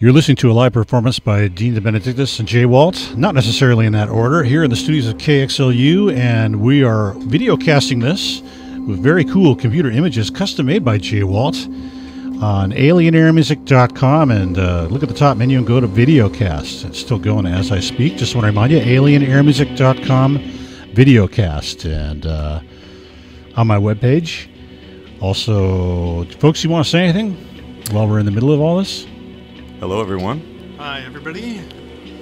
You're listening to a live performance by Dean de Benedictis and J-Walt, not necessarily in that order, here in the studios of KXLU, and we are videocasting this with very cool computer images custom made by J-Walt on alienairmusic.com and uh, look at the top menu and go to videocast. It's still going as I speak. Just want to remind you, alienairmusic.com videocast and uh, on my webpage. Also, folks, you want to say anything while we're in the middle of all this? Hello, everyone. Hi, everybody.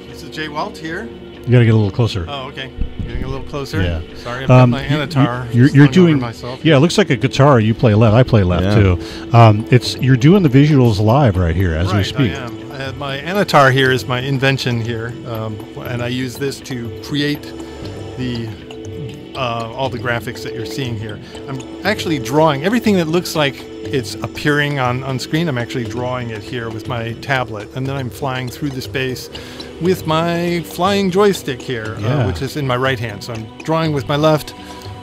This is J-Walt here. You got to get a little closer. Oh, okay. Getting a little closer. Yeah. Sorry, I've Um, got my you- Anatar. you- you're, you're doing myself. yeah. It looks like a guitar. You play left. I play left Yeah. too. Um, it's you're doing the visuals live right here as right, we speak. I am. Uh, my Anatar here is my invention here, um, and I use this to create the uh, all the graphics that you're seeing here. I'm actually drawing everything that looks like it's appearing on, on screen. I'm actually drawing it here with my tablet, and then I'm flying through the space with my flying joystick here, Yeah. uh, which is in my right hand. So I'm drawing with my left,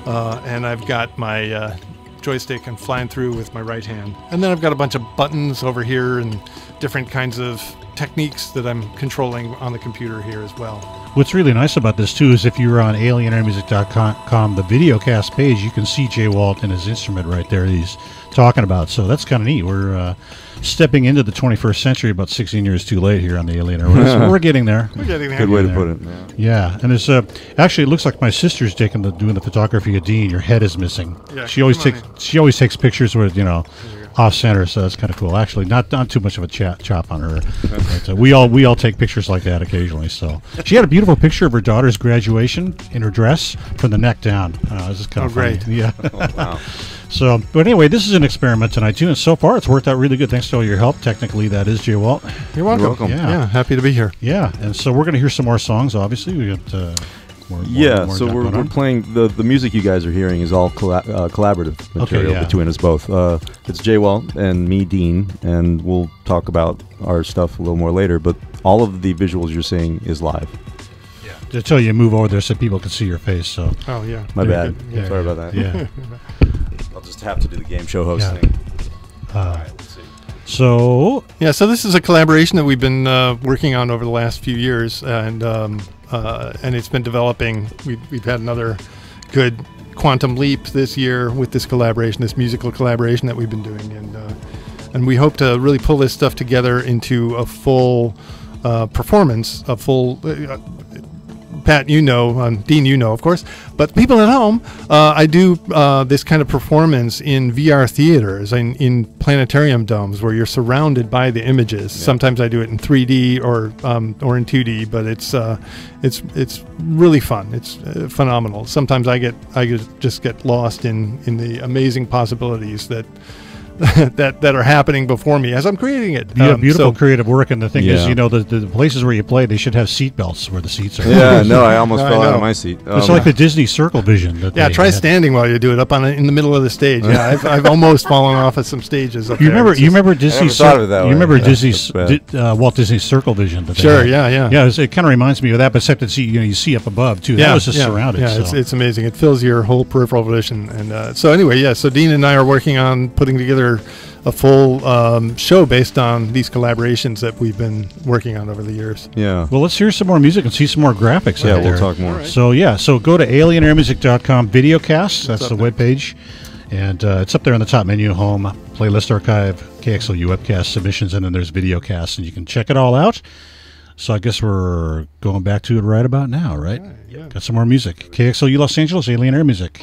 uh, and I've got my uh, joystick and flying through with my right hand. And then I've got a bunch of buttons over here and different kinds of techniques that I'm controlling on the computer here as well. What's really nice about this too is if you're on alienairmusic.com, the videocast page, you can see J-Walt and his instrument right there. He's talking about. So that's kind of neat. We're uh, stepping into the 21st century about 16 years too late here on the Alien Air. We're, we're getting there. We're getting there. Good way to there. put it. Yeah. Yeah, and it's uh, actually it looks like my sister's taking the doing the photography of Dean. Your head is missing. Yeah, she always come on takes she always takes pictures with you know off center, so that's kind of cool. Actually, not not too much of a chat chop on her. but, uh, we all we all take pictures like that occasionally. So she had a beautiful picture of her daughter's graduation in her dress from the neck down. Uh, this is kind Oh, of funny. great. Yeah. Oh, wow. So, but anyway, this is an experiment tonight too, and so far it's worked out really good. Thanks to all your help. Technically, that is J-Walt. You're welcome. welcome. Yeah. Yeah, happy to be here. Yeah, and so we're going to hear some more songs. Obviously, we got. Uh, more, more- Yeah, more so we're, we're playing the the music you guys are hearing is all colla- uh, collaborative material yeah. between us both. Uh, it's J-Walt and me, Dean, and we'll talk about our stuff a little more later. But all of the visuals you're seeing is live. to tell you move over there so people can see your face. So Oh, yeah. My Very bad. Yeah, Sorry yeah, about that. yeah. I'll just have to do the game show host Yeah. thing. Uh, Let's so Yeah, so this is a collaboration that we've been uh, working on over the last few years, and um, uh, and it's been developing. We've, we've had another good quantum leap this year with this collaboration, this musical collaboration that we've been doing, and uh, and we hope to really pull this stuff together into a full uh, performance, a full. Pat, you know, um, Dean, you know, of course, but people at home, uh, I do uh, this kind of performance in VR theaters, in, in planetarium domes, where you're surrounded by the images. Sometimes I do it in 3D or um, or in 2D, but it's uh, it's it's really fun. It's uh, phenomenal. Sometimes I get I just get lost in in the amazing possibilities that. that that are happening before me as I'm creating it. you have Um, beautiful so- creative work, and the thing is, you know, the, the places where you play, they should have seat belts where the seats are. Yeah, no, I almost I fell out of my seat. It's Um, like the Disney Circle Vision. That Yeah, try had. standing while you do it up on a, in the middle of the stage. Yeah, I've, I've almost fallen off at some stages. Up You there. remember? It's You just- remember Disney? never thought of it that you way. remember Yeah, Disney's Di- uh, Walt Disney Circle Vision? That Sure. had? Yeah. Yeah. Yeah, it's- it kind of reminds me of that, but except it's you know you see up above too. that was just yeah, surrounded. Yeah, so. it's, it's amazing. It fills your whole peripheral vision. And uh, so anyway, yeah. So Dean and I are working on putting together a full um, show based on these collaborations that we've been working on over the years. yeah. well, let's hear some more music and see some more graphics. Yeah, out we'll there. talk more. All right. So yeah, so go to alienairmusic.com videocast. That's the there. webpage. And uh, it's up there on the top menu, home, playlist archive, KXLU webcast submissions, and then there's videocast, and you can check it all out. So I guess we're going back to it right about now, right? yeah. Got some more music. KXLU Los Angeles, Alien Air Music.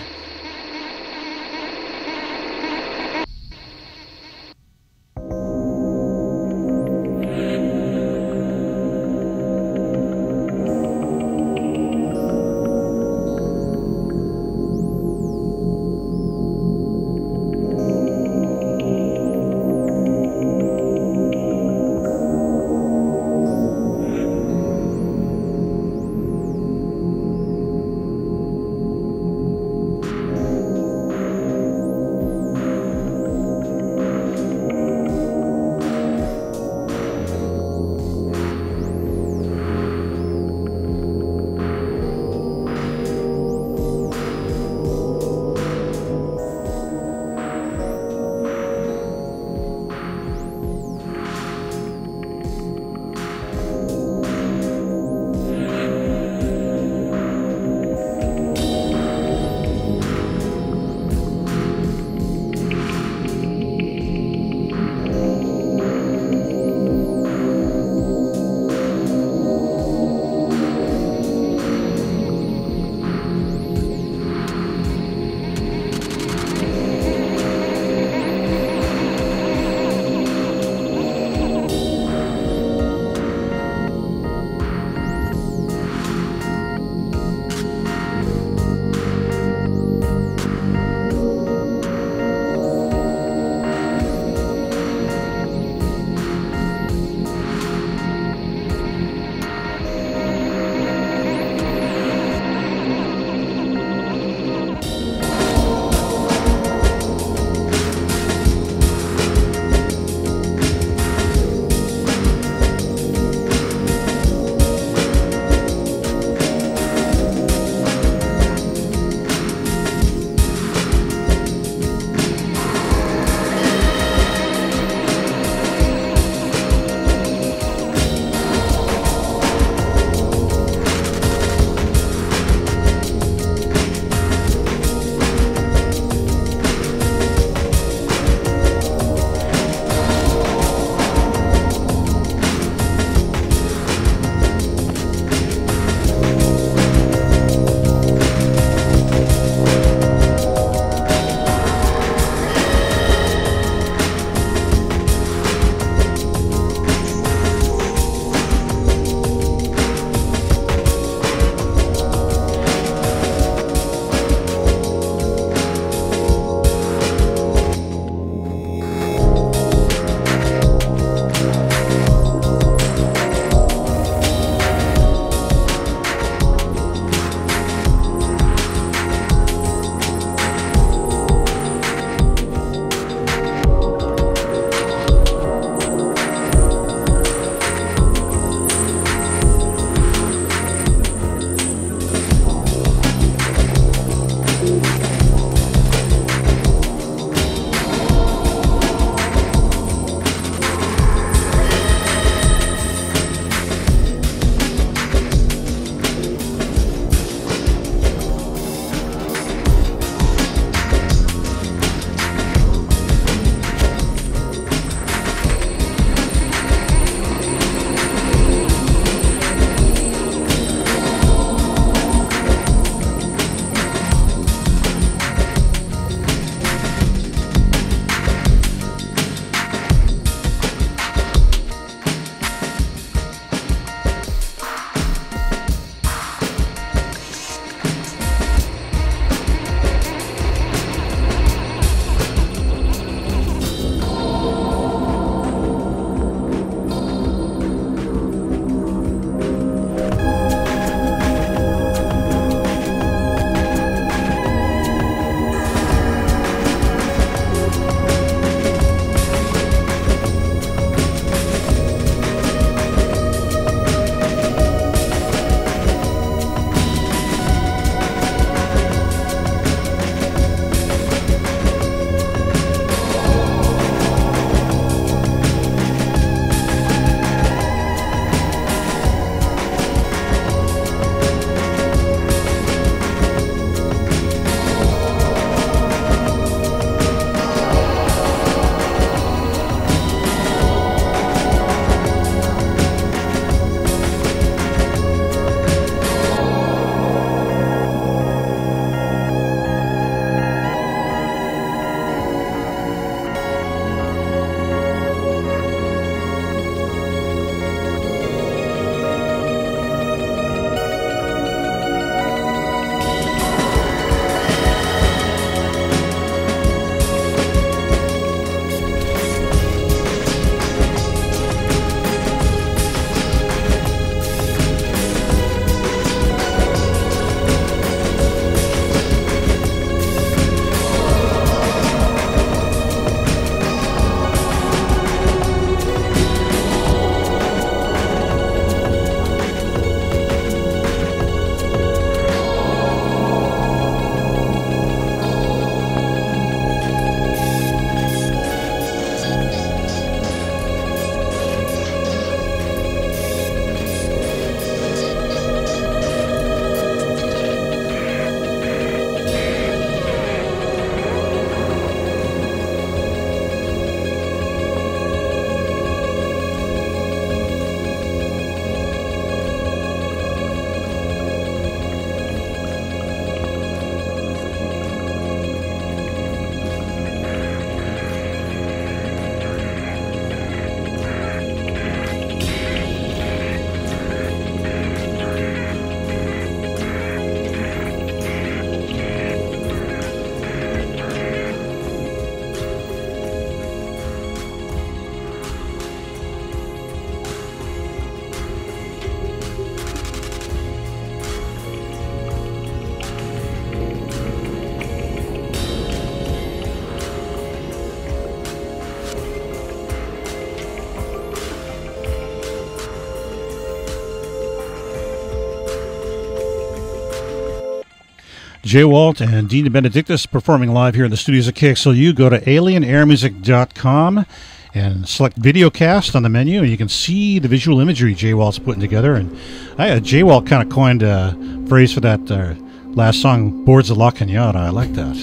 J-Walt and Dean Benedictis performing live here in the studios of KXLU. Go to alienairmusic.com and select videocast on the menu, and you can see the visual imagery J-Walt's putting together. And I, uh, J-Walt kind of coined a phrase for that uh, last song, Boards of La Cañada. I like that.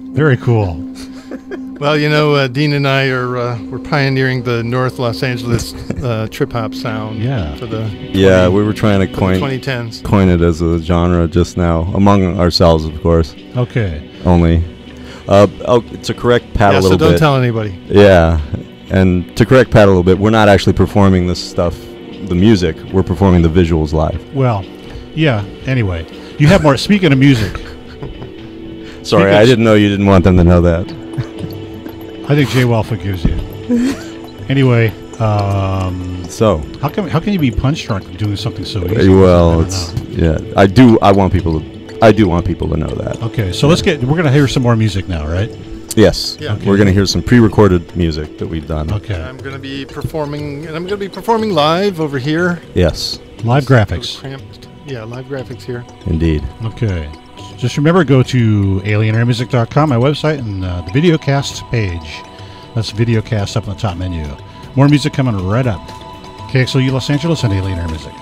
Very cool. Well, you know, uh, Dean and I are uh, we're pioneering the North Los Angeles uh, trip hop sound. Yeah. For the Yeah, we were trying to coin 2010s. coin it as a genre just now, among ourselves, of course. Okay. Only. Uh, oh, to correct Pat Yeah, a little bit. so don't bit. tell anybody. Yeah, and to correct Pat a little bit, we're not actually performing this stuff, the music. We're performing the visuals live. Well, yeah. Anyway, you have more. Speaking of music, Sorry, Speak I didn't know you didn't want them to know that. I think J-Walt forgives you. anyway, um, So, how can how can you be punch drunk doing something so easy? well, it's know. yeah. I do. I want people to. I do want people to know that. Okay, so let's get. We're gonna hear some more music now, right? Yes. Yeah. We're gonna hear some pre-recorded music that we've done. Okay. I'm going to be performing, and I'm going to be performing live over here. Yes, Live graphics. Cramped. Yeah, live graphics here. indeed. Okay. Just remember, go to alienairmusic.com, my website, and uh, the videocast page. That's videocast up in the top menu. More music coming right up. KXLU Los Angeles and Alien Air Music.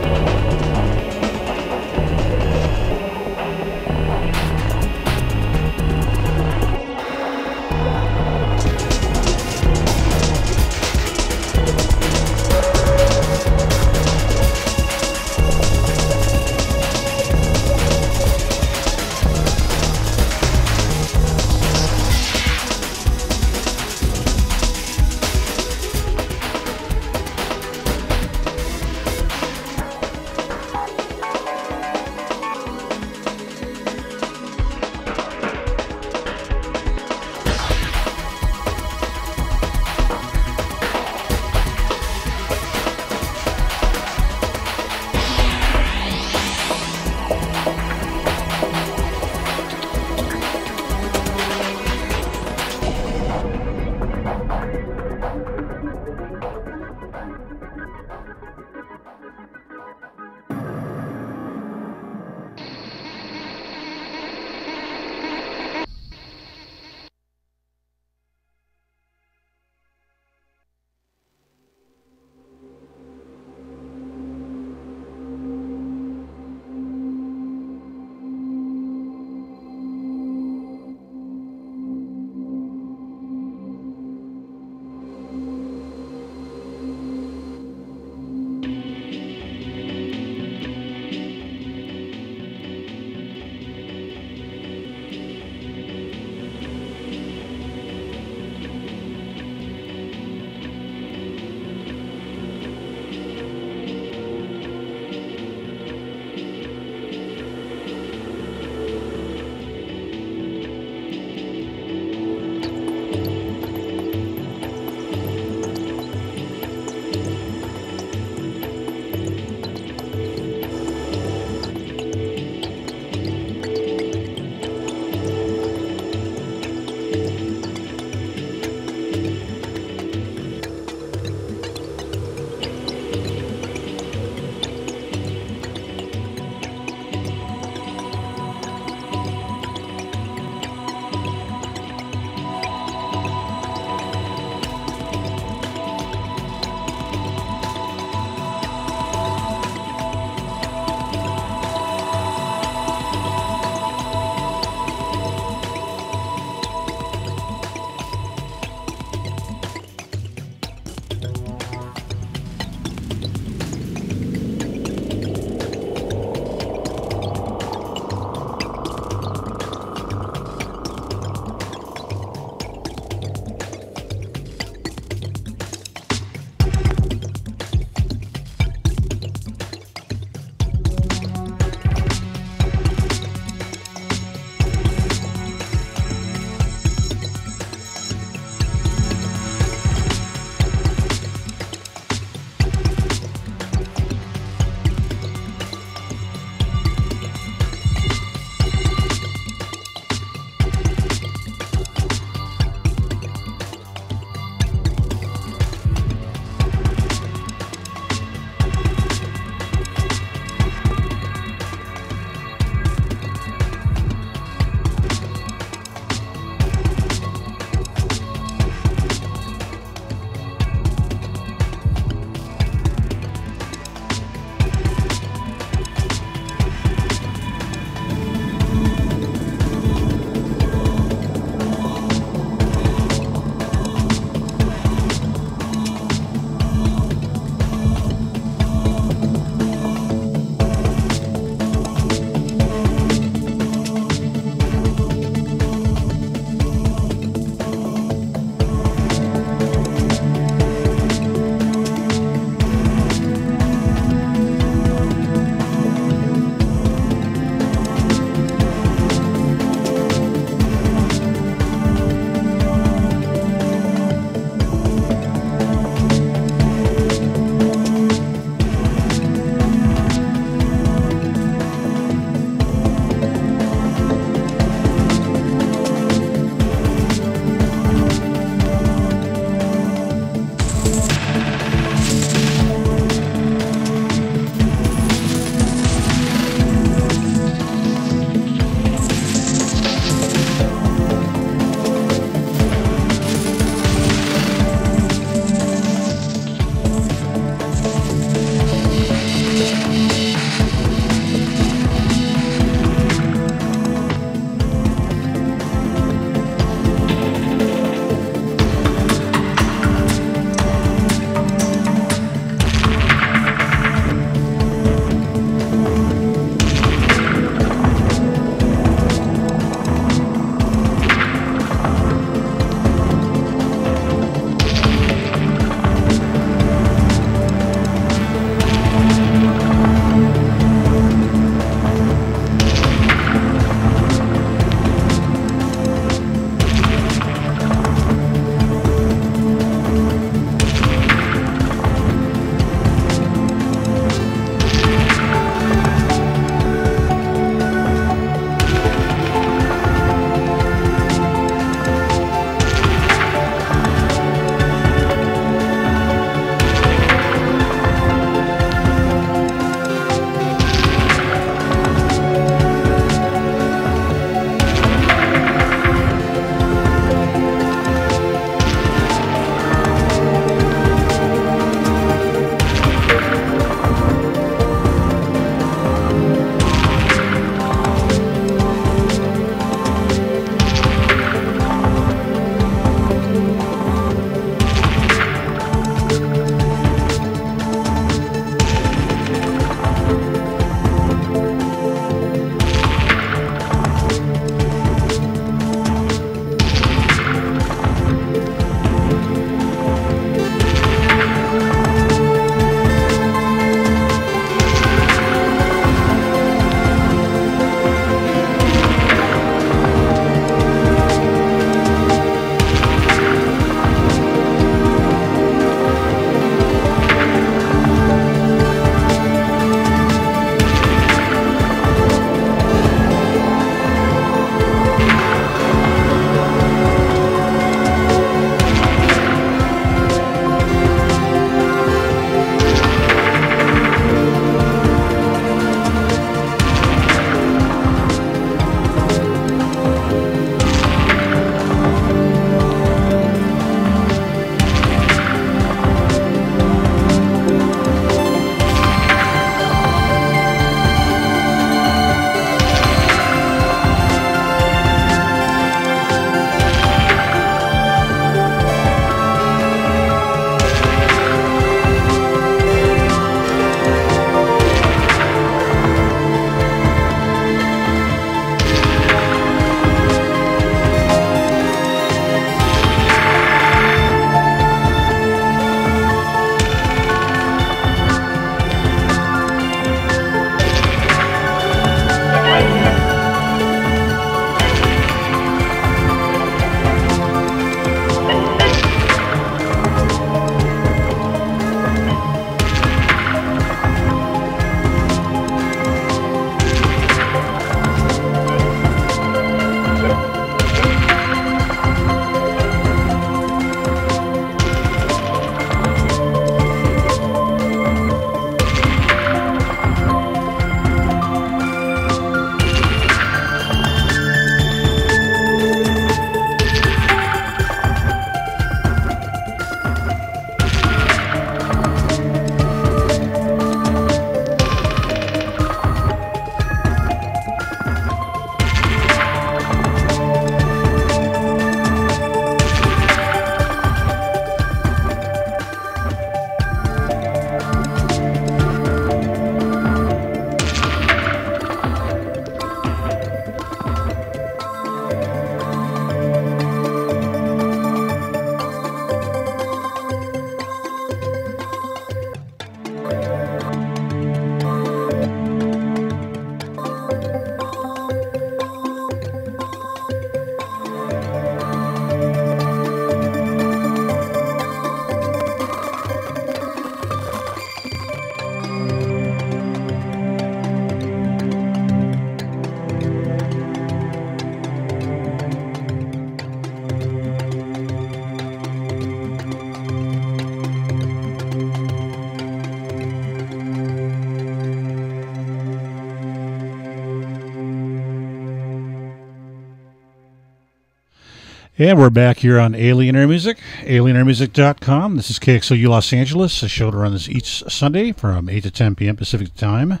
And we're back here on Alien Air Music, alienairmusic.com. This is KXLU Los Angeles, a show that runs each Sunday from 8 to 10 p.m. Pacific Time.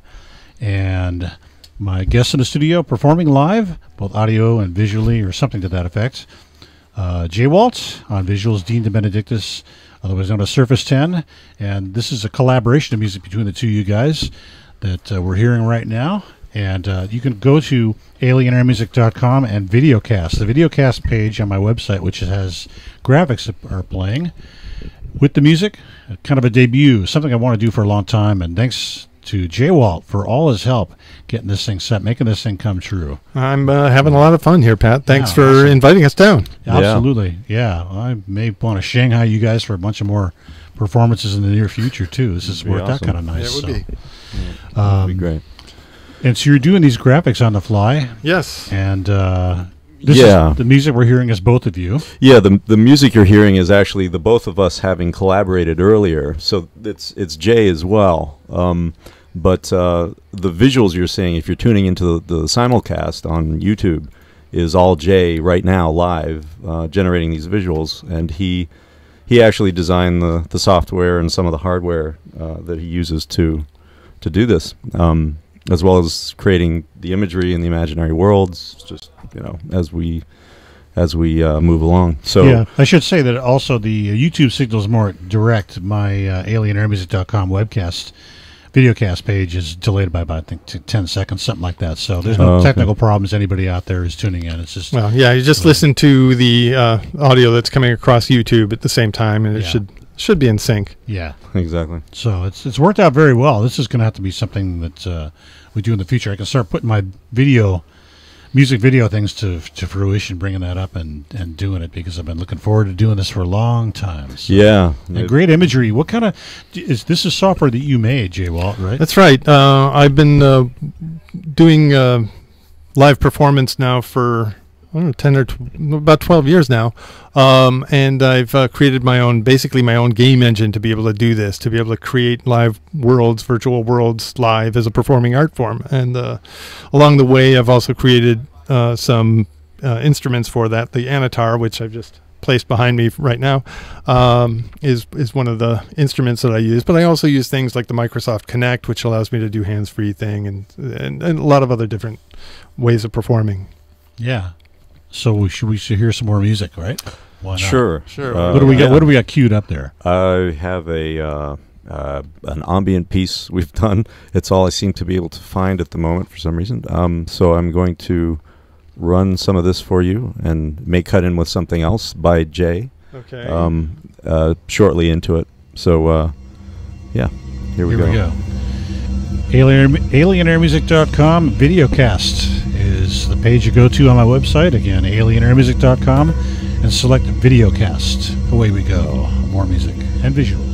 And my guests in the studio performing live, both audio and visually, or something to that effect. Uh, J-Walt on visuals, Dean De Benedictis, otherwise known as Surface 10. And this is a collaboration of music between the two of you guys that uh, we're hearing right now. And uh, you can go to alienairmusic.com and videocast. The videocast page on my website, which has graphics that are playing with the music, kind of a debut, something I want to do for a long time. And thanks to J-Walt for all his help getting this thing set, making this thing come true. I'm uh, having a lot of fun here, Pat. Thanks Yeah, for awesome. inviting us down. Yeah. Absolutely. Yeah. I may want to Shanghai you guys for a bunch of more performances in the near future, too. This has Be worked out kind of nice. it would so. be. That'd be Um, great. And so you're doing these graphics on the fly, Yes. and uh, this Yeah. is, the music we're hearing is both of you. Yeah, the the music you're hearing is actually the both of us having collaborated earlier. So it's it's Jay as well. Um, but uh, the visuals you're seeing, if you're tuning into the, the simulcast on YouTube, is all Jay right now live uh, generating these visuals, and he he actually designed the, the software and some of the hardware uh, that he uses to to do this, um, as well as creating the imagery and the imaginary worlds. Just you know, as we as we uh, move along. So yeah, I should say that also the uh, YouTube signal is more direct. My uh, alienairmusic.com webcast videocast page is delayed by about I think t- ten seconds, something like that. So there's no Oh, okay. technical problems. Anybody out there is tuning in. It's just Well, yeah, you just listen to the uh, audio that's coming across YouTube at the same time, and it Yeah. should should be in sync. yeah. exactly. So it's it's worked out very well. This is going to have to be something that uh, we do in the future. I can start putting my video, music video things to to fruition, bringing that up and and doing it because I've been looking forward to doing this for a long time. So. Yeah. And It- great imagery. What kind of is this? Is software that you made, J-Walt? Right? That's right. Uh, I've been uh, doing uh, live performance now for Know, ten or tw- about twelve years now, um, and I've uh, created my own, basically my own game engine to be able to do this, to be able to create live worlds, virtual worlds, live as a performing art form. And uh, along the way, I've also created uh, some uh, instruments for that. The Anatar, which I've just placed behind me right now, um, is is one of the instruments that I use. But I also use things like the Microsoft Kinect, which allows me to do hands-free thing, and and, and a lot of other different ways of performing. yeah. So we should we should hear some more music, right? Why not? Sure. Sure. Uh, What do we got? yeah. What do we got queued up there? I have a uh, uh, an ambient piece we've done. It's all I seem to be able to find at the moment for some reason. Um, so I'm going to run some of this for you and may cut in with something else by Jay Okay. um, uh, shortly into it. So uh, yeah, here we Here go. we go. Alien, alienairmusic.com videocast is the page you go to on my website. Again, alienairmusic.com and select videocast. Away we go. More music and visuals.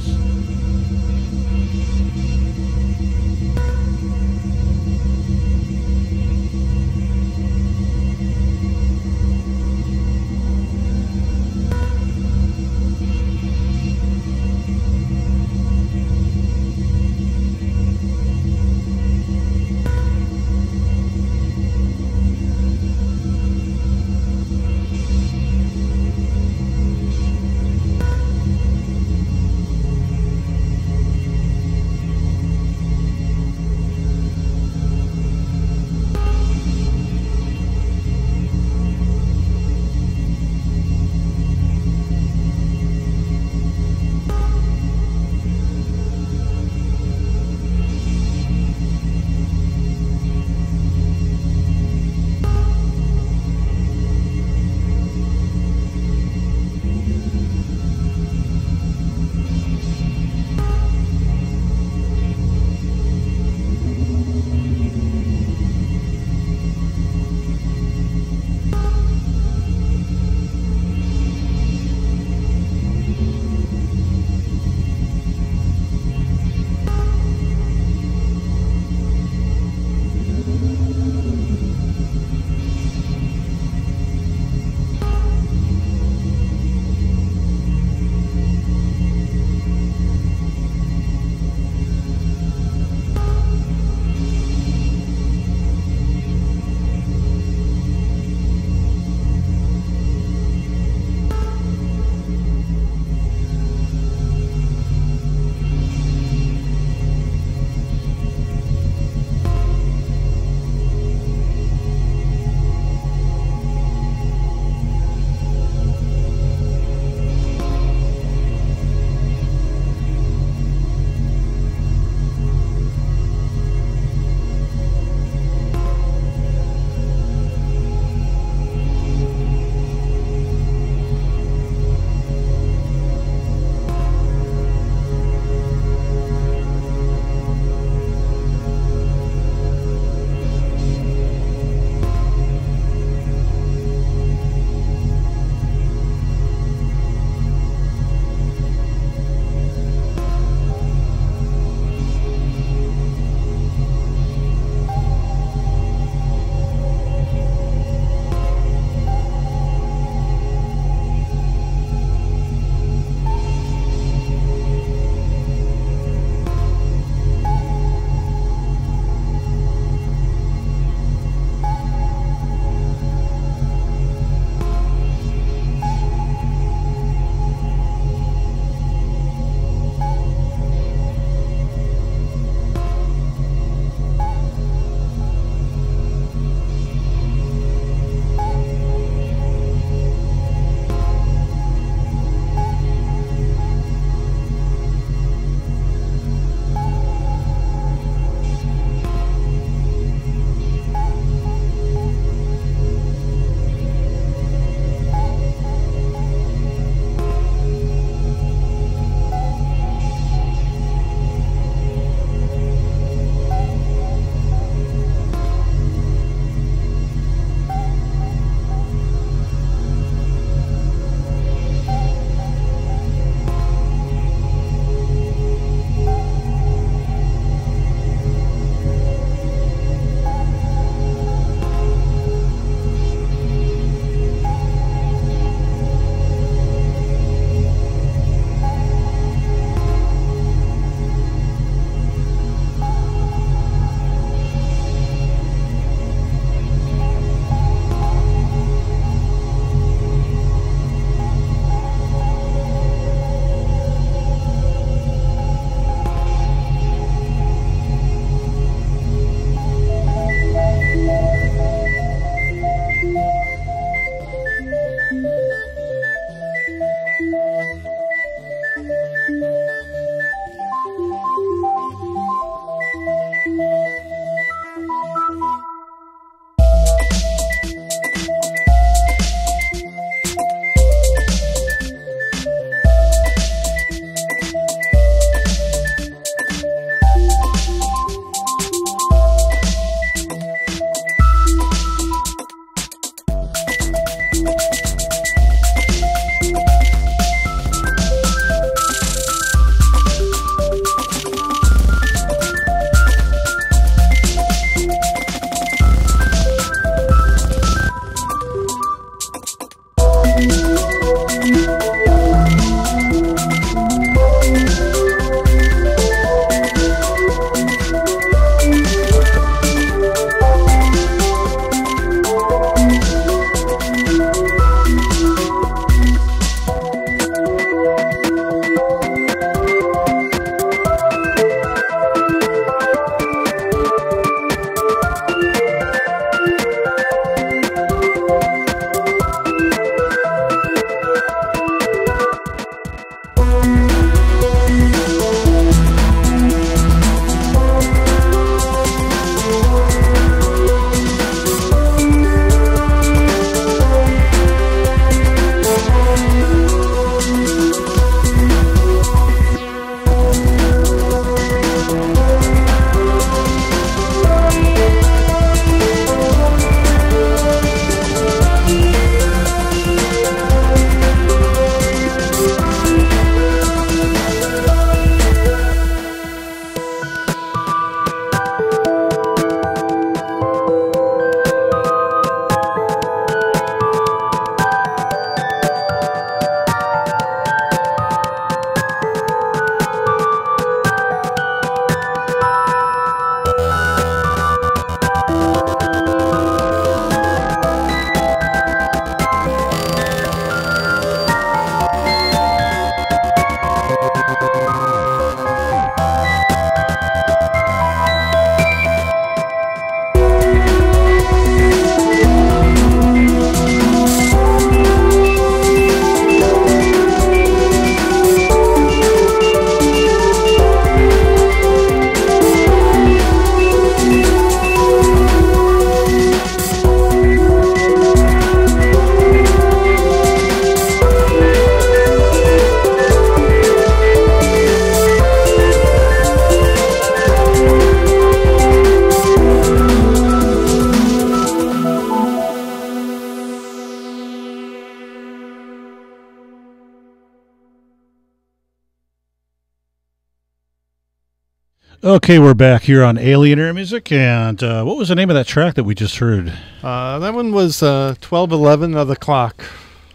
Okay, we're back here on Alien Air Music, and uh, what was the name of that track that we just heard? Uh, that one was uh, 1211 of the clock.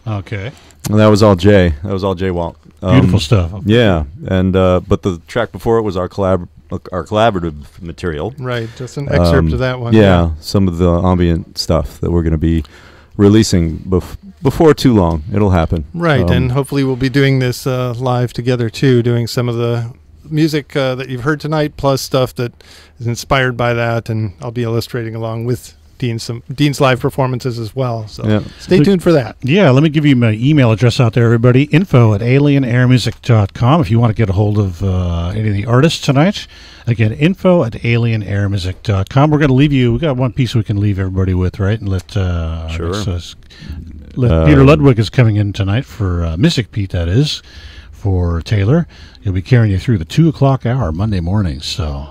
Okay, And that was all Jay. That was all J-Walt. Um, beautiful stuff. Yeah, and uh, but the track before it was our collab our collaborative material. Right, just an excerpt Um, of that one. Yeah, some of the ambient stuff that we're going to be releasing bef- before too long. It'll happen. Right, Um, and hopefully we'll be doing this uh, live together too, doing some of the music uh, that you've heard tonight, plus stuff that is inspired by that, and I'll be illustrating along with Dean's some Dean's live performances as well. So Yeah. stay tuned for that. Yeah, let me give you my email address out there, everybody. Info at alienairmusic.com if you want to get a hold of uh, any of the artists tonight. Again, info at alienairmusic.com. We're going to leave you, we got one piece we can leave everybody with, right? And let, uh, I Sure. guess, uh, let Uh, Peter Ludwig is coming in tonight for uh, Mystic Pete, that is, for Taylor. He'll be carrying you through the 2 o'clock hour Monday morning, so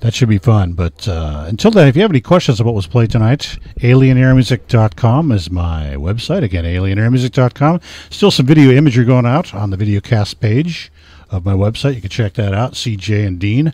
that should be fun. But uh, until then, if you have any questions about what was played tonight, alienairmusic.com is my website. Again, alienairmusic.com. Still some video imagery going out on the videocast page of my website. You can check that out, CJ and Dean.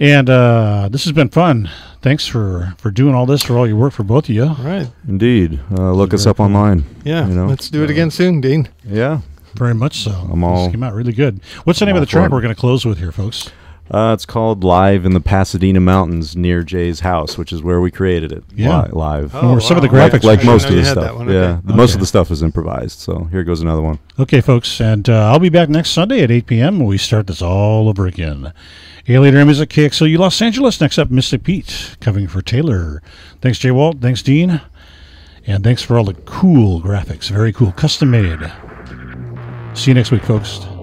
And uh, this has been fun. Thanks for, for doing all this, for all your work for both of you. All right, Indeed. Uh, look us very up online. yeah, You know, let's do it uh, again soon, Dean. Yeah. Very much so. I'm all- this came out really good. What's the I'm name of the track we're going to close with here, folks? Uh, it's called Live in the Pasadena Mountains near Jay's house, which is where we created it. Yeah. Li- live. Oh, Or some of the graphics like I most of the stuff. that one. Yeah, Okay. the- most Okay. of the stuff is improvised. So here goes another one. Okay, folks, and uh, I'll be back next Sunday at 8 p.m. when we start this all over again. Alien Air Music, KXLU Los Angeles. Next up, Mystic Pete, coming for Taylor. Thanks, J-Walt. Thanks, Dean. And thanks for all the cool graphics. Very cool. Custom made. See you next week, folks.